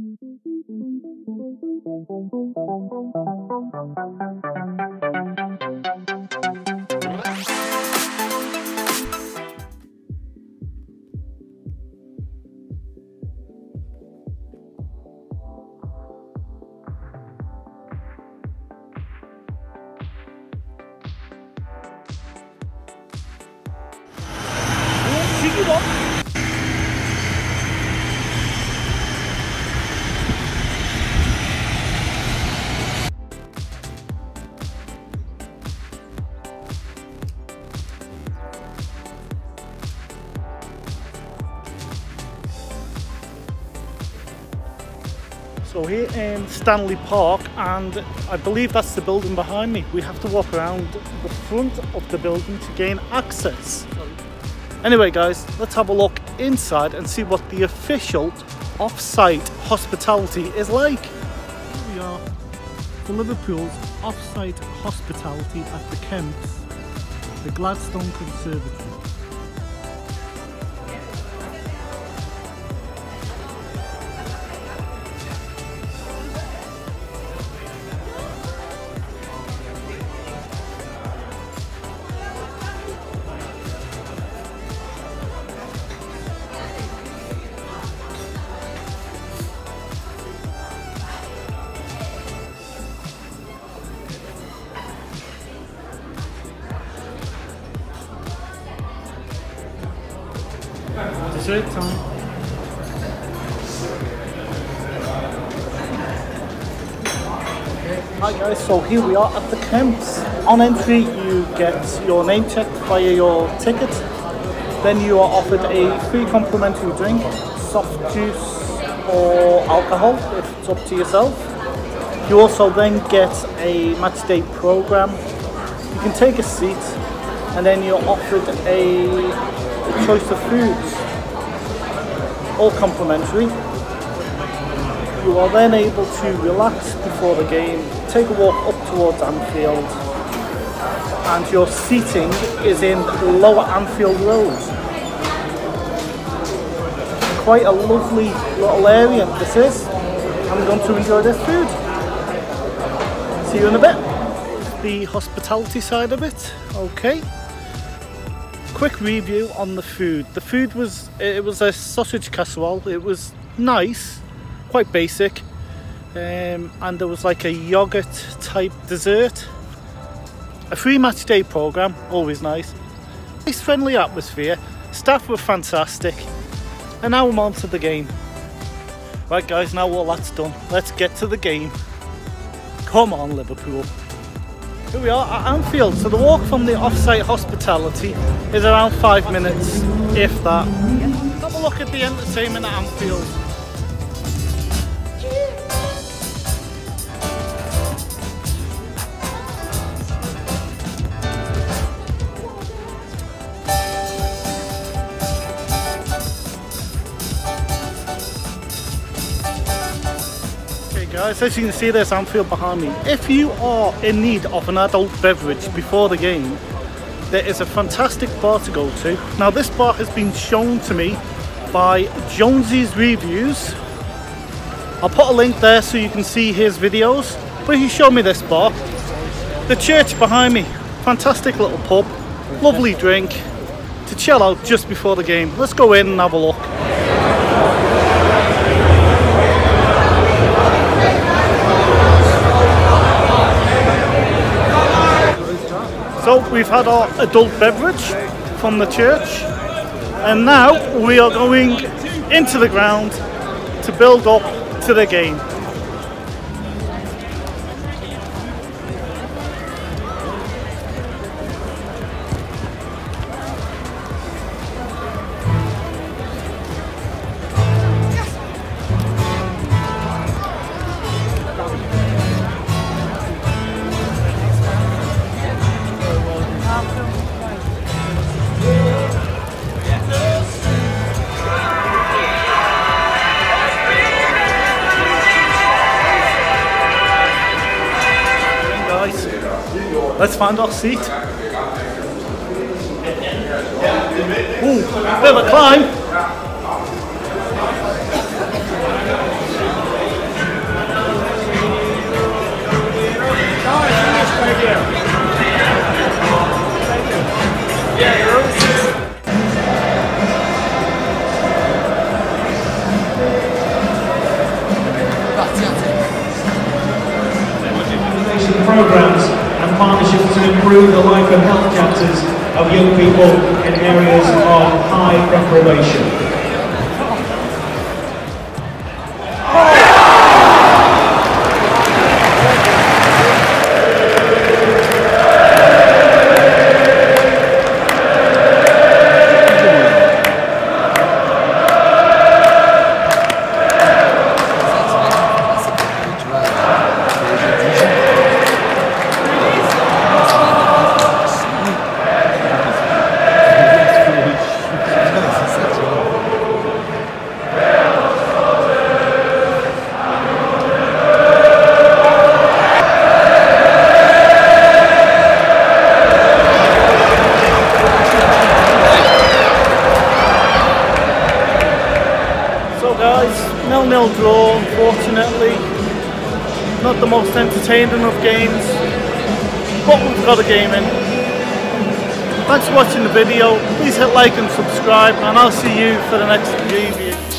지금 뭐? So here in Stanley Park and I believe that's the building behind me. We have to walk around the front of the building to gain access. Anyway guys, let's have a look inside and see what the official off-site hospitality is like. Here we are for Liverpool's off-site hospitality at the Kemps, the Gladstone Conservatory. Dessert time. Hi guys, so here we are at the Kemps. On entry you get your name checked via your ticket. Then you are offered a free complimentary drink, soft juice or alcohol, if it's up to yourself. You also then get a match day program. You can take a seat and then you're offered a choice of foods all complimentary. You are then able to relax before the game, take a walk up towards Anfield, and your seating is in Lower Anfield Road. Quite a lovely little area this is. I'm going to enjoy this food. See you in a bit. The hospitality side of it, okay quick review on the food. The food was it was a sausage casserole. It was nice, quite basic, um, and there was like a yogurt type dessert. A free match day program, always nice. Nice friendly atmosphere. Staff were fantastic, and now I'm on to the game. Right, guys, now all that's done, let's get to the game. Come on, Liverpool. Here we are at Anfield. So the walk from the off-site hospitality is around five minutes, if that. Have a look at the entertainment at Anfield. Guys, as you can see there's Anfield behind me. If you are in need of an adult beverage before the game, there is a fantastic bar to go to. Now this bar has been shown to me by Jonesy's Reviews. I'll put a link there so you can see his videos, but he showed me this bar. The church behind me, fantastic little pub, lovely drink to chill out just before the game. Let's go in and have a look. So we've had our adult beverage from the church and now we are going into the ground to build up to the game. Let's find our seat. Ooh, bit of a climb. Improve the life and health chances of young people in areas of high deprivation. Nil-nil draw, unfortunately. Not the most entertaining of games, but we've got a game in. Thanks for watching the video. Please hit like and subscribe, and I'll see you for the next review.